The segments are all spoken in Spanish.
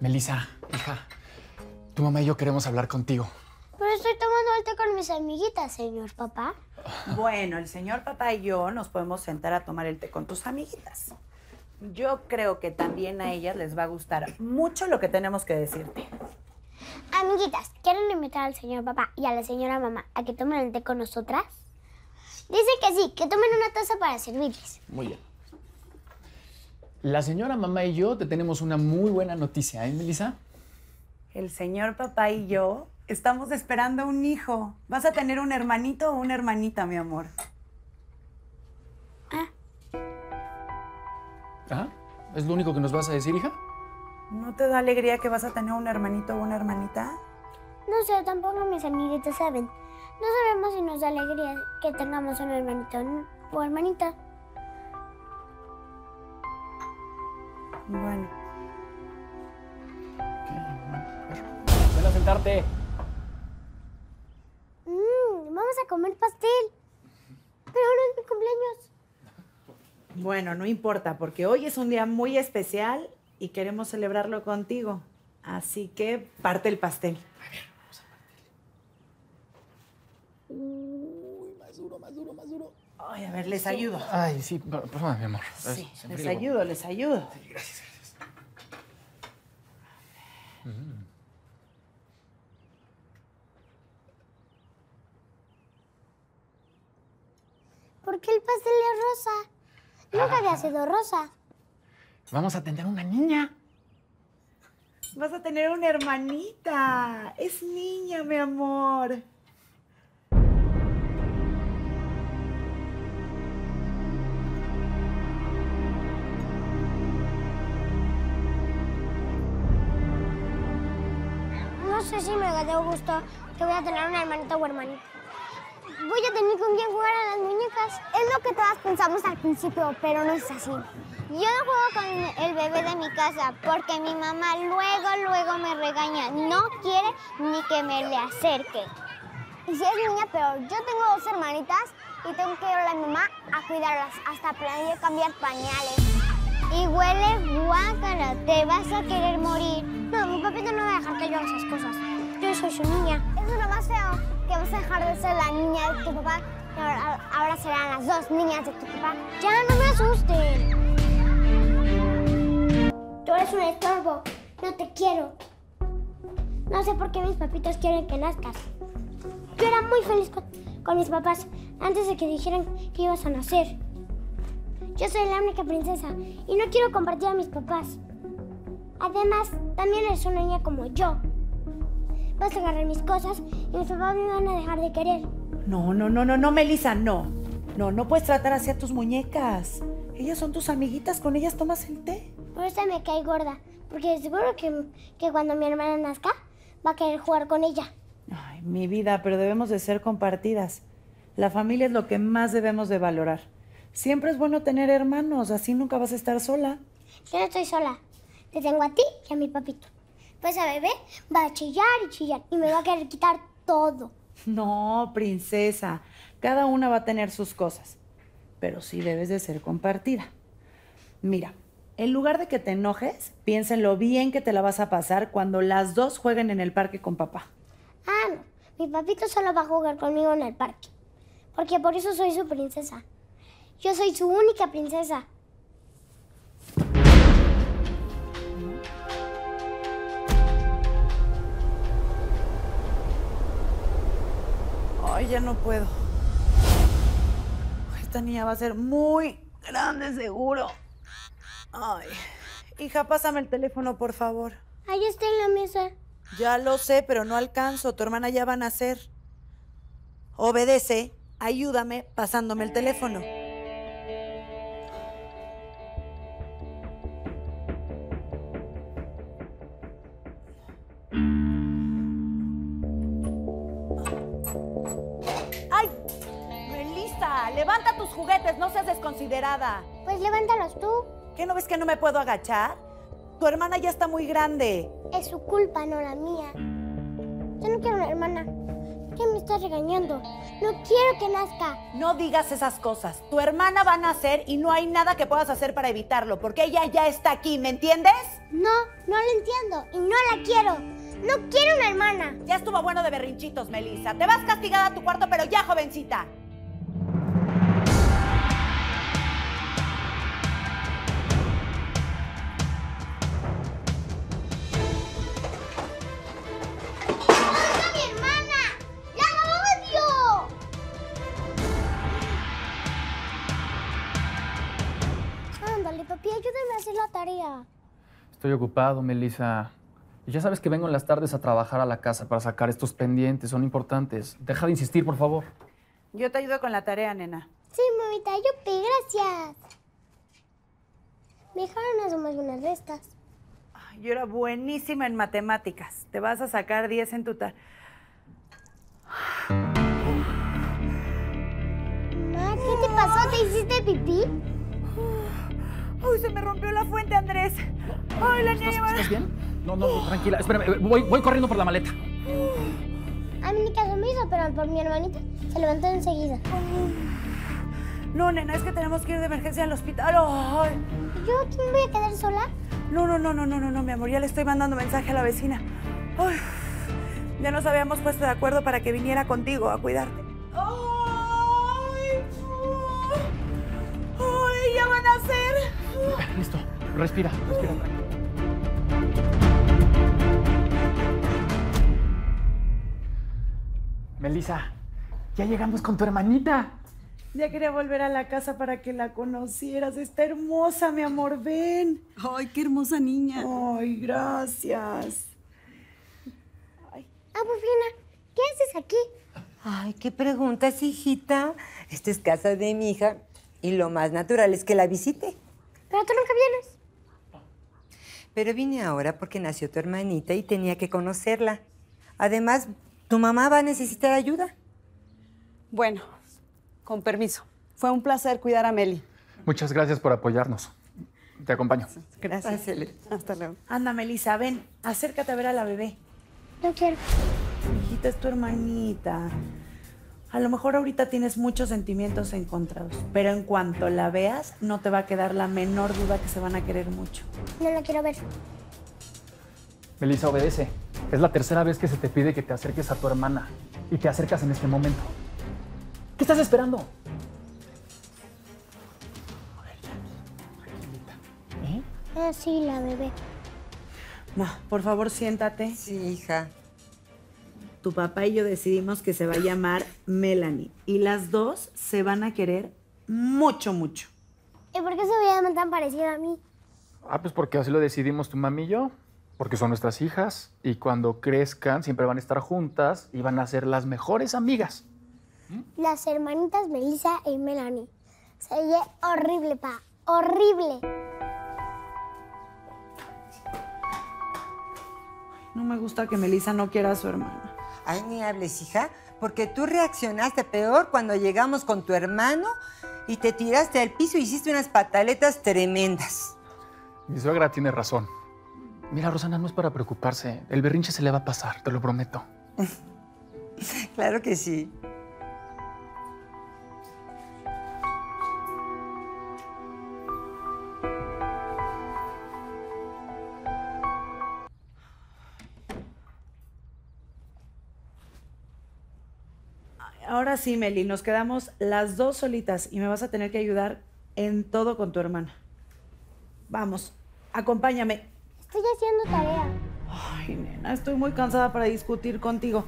Melissa, hija, tu mamá y yo queremos hablar contigo. Pero estoy tomando el té con mis amiguitas, señor papá. Bueno, el señor papá y yo nos podemos sentar a tomar el té con tus amiguitas. Yo creo que también a ellas les va a gustar mucho lo que tenemos que decirte. Amiguitas, ¿quieren invitar al señor papá y a la señora mamá a que tomen el té con nosotras? Dice que sí, que tomen una taza para servirles. Muy bien. La señora mamá y yo te tenemos una muy buena noticia, ¿eh, Melissa? El señor papá y yo estamos esperando un hijo. ¿Vas a tener un hermanito o una hermanita, mi amor? ¿Ah? ¿Es lo único que nos vas a decir, hija? ¿No te da alegría que vas a tener un hermanito o una hermanita? No sé, tampoco mis amiguitas saben. No sabemos si nos da alegría que tengamos un hermanito o hermanita. Bueno. Ven a sentarte. Mmm, vamos a comer pastel. Pero ahora es mi cumpleaños. Bueno, no importa, porque hoy es un día muy especial y queremos celebrarlo contigo. Así que parte el pastel. Uy, más duro, más duro, más duro. Ay, a ver, les ayudo. Ay, sí, por, por favor, mi amor. Sí, les ayudo, les ayudo. Sí, gracias, gracias. ¿Por qué el pastel es rosa? Nunca había sido rosa. Vamos a tener una niña. Vas a tener una hermanita. Es niña, mi amor. No sé si me dio gusto que voy a tener una hermanita o hermanita. Voy a tener con quién jugar a las muñecas. Es lo que todas pensamos al principio, pero no es así. Yo no juego con el bebé de mi casa porque mi mamá luego, luego me regaña. No quiere ni que me le acerque. Y si es niña, pero yo tengo dos hermanitas y tengo que ir a la mamá a cuidarlas hasta planear cambiar pañales. Y huele guácala, te vas a querer morir. No, mi papito no va a dejar que yo haga esas cosas. Yo soy su niña. Eso es lo más feo, que vas a dejar de ser la niña de tu papá ahora, ahora serán las dos niñas de tu papá. Ya, no me asusten. Tú eres un estorbo, no te quiero. No sé por qué mis papitos quieren que nazcas. Yo era muy feliz con mis papás antes de que dijeran que ibas a nacer. Yo soy la única princesa y no quiero compartir a mis papás. Además, también eres una niña como yo. Vas a agarrar mis cosas y mis papás me van a dejar de querer. No, no, no, no, no, Melissa, no. No, no puedes tratar así a tus muñecas. Ellas son tus amiguitas, con ellas tomas el té. Por eso me cae gorda, porque seguro que, que cuando mi hermana nazca va a querer jugar con ella. Ay, mi vida, pero debemos de ser compartidas. La familia es lo que más debemos de valorar. Siempre es bueno tener hermanos, así nunca vas a estar sola. Yo no estoy sola. Te tengo a ti y a mi papito. Pues a bebé va a chillar y chillar y me va a querer quitar todo. No, princesa. Cada una va a tener sus cosas. Pero sí debes de ser compartida. Mira, en lugar de que te enojes, piensa en lo bien que te la vas a pasar cuando las dos jueguen en el parque con papá. Ah, no. Mi papito solo va a jugar conmigo en el parque. Porque por eso soy su princesa. Yo soy su única princesa. Ay, ya no puedo. Esta niña va a ser muy grande, seguro. Ay. Hija, pásame el teléfono, por favor. Ahí está en la mesa. Ya lo sé, pero no alcanzo. Tu hermana ya va a nacer. Obedece. Ayúdame pasándome el teléfono. Desconsiderada. Pues levántalos tú. ¿Qué no ves que no me puedo agachar? Tu hermana ya está muy grande. Es su culpa, no la mía. Yo no quiero una hermana. Quiero mis estás regañando. No quiero que nazca. No digas esas cosas. Tu hermana va a nacer y no hay nada que puedas hacer para evitarlo, porque ella ya está aquí, ¿me entiendes? No, no la entiendo y no la quiero. No quiero una hermana. Ya estuvo bueno de berrinchitos, Melissa. Te vas castigada a tu cuarto, pero ya, jovencita. Hacer la tarea. Estoy ocupado, Melissa. Y ya sabes que vengo en las tardes a trabajar a la casa para sacar estos pendientes, son importantes. Deja de insistir, por favor. Yo te ayudo con la tarea, nena. Sí, mamita, yupi, gracias. Me dejaron hacer más unas de estas. Ay, Yo era buenísima en matemáticas. Te vas a sacar 10 en tu. Ma, ¿qué te pasó? ¿Te hiciste pipí? Uy, se me rompió la fuente, Andrés. Ay, la ¿Estás, nieve. estás bien? No, no, tranquila. Espérame, voy, voy corriendo por la maleta. A mí ni caso me hizo, pero por mi hermanita se levantó enseguida. No, nena, es que tenemos que ir de emergencia al hospital. Ay. ¿Y ¿Yo aquí me voy a quedar sola? No, no, no, no, no, no, no, mi amor. Ya le estoy mandando mensaje a la vecina. Ay, ya nos habíamos puesto de acuerdo para que viniera contigo a cuidarte. ¡Ay! Listo. Respira, respira. Melissa, ya llegamos con tu hermanita. Ya quería volver a la casa para que la conocieras. Está hermosa, mi amor. Ven. Ay, qué hermosa niña. Ay, gracias. Ah, Bufina, ¿qué haces aquí? Ay, qué preguntas, hijita. Esta es casa de mi hija y lo más natural es que la visite. Pero tú nunca vienes. Pero vine ahora porque nació tu hermanita y tenía que conocerla. Además, tu mamá va a necesitar ayuda. Bueno, con permiso. Fue un placer cuidar a Meli. Muchas gracias por apoyarnos. Te acompaño. Gracias. Pásele. Hasta luego. Anda, Melissa, ven. Acércate a ver a la bebé. No quiero. Hijita, es tu hermanita. A lo mejor ahorita tienes muchos sentimientos encontrados, pero en cuanto la veas, no te va a quedar la menor duda que se van a querer mucho. No la quiero ver. Melissa, obedece. Es la tercera vez que se te pide que te acerques a tu hermana y te acercas en este momento. ¿Qué estás esperando? A ver, ya. Tranquilita. ¿Eh? Ah, sí, la bebé. Ma, por favor, siéntate. Sí, hija. Tu papá y yo decidimos que se va a llamar Melanie. Y las dos se van a querer mucho, mucho. ¿Y por qué se veía tan parecida a mí? Ah, pues porque así lo decidimos tu mami y yo. Porque son nuestras hijas y cuando crezcan siempre van a estar juntas y van a ser las mejores amigas. Las hermanitas Melissa y Melanie. Se oye horrible, pa. Horrible. No me gusta que Melissa no quiera a su hermana. Ay, ni hables, hija, porque tú reaccionaste peor cuando llegamos con tu hermano y te tiraste al piso y hiciste unas pataletas tremendas. Mi suegra tiene razón. Mira, Rosana, no es para preocuparse. El berrinche se le va a pasar, te lo prometo. Claro que sí. Ahora sí, Meli, nos quedamos las dos solitas y me vas a tener que ayudar en todo con tu hermana. Vamos, acompáñame. Estoy haciendo tarea. Ay, nena, estoy muy cansada para discutir contigo.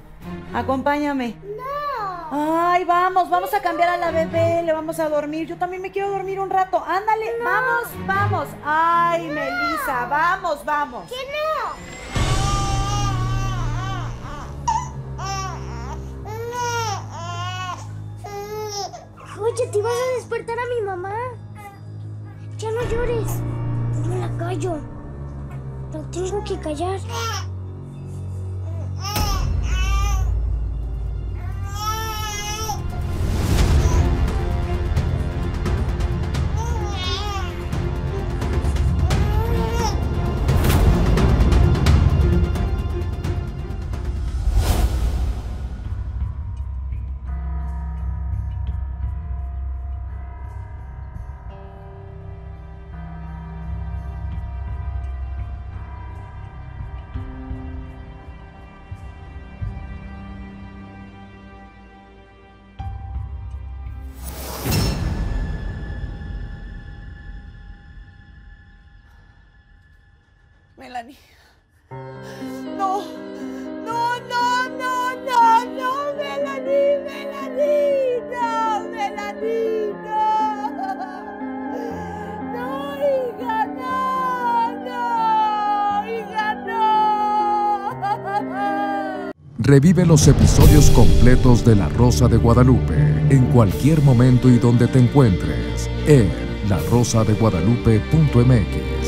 Acompáñame. No. Ay, vamos, vamos a cambiar a la bebé, le vamos a dormir. Yo también me quiero dormir un rato. Ándale, vamos, vamos. Ay, Melissa, vamos, vamos. ¿Qué no? Oye, te vas a despertar a mi mamá. Ya no llores. No la callo. La tengo que callar. Melanie. No, no, no, no, no, no, Melanie, Melanie, no, Melanie, no. No, hija, no, no, hija, no. Revive los episodios completos de La Rosa de Guadalupe en cualquier momento y donde te encuentres en larosadeguadalupe.mx.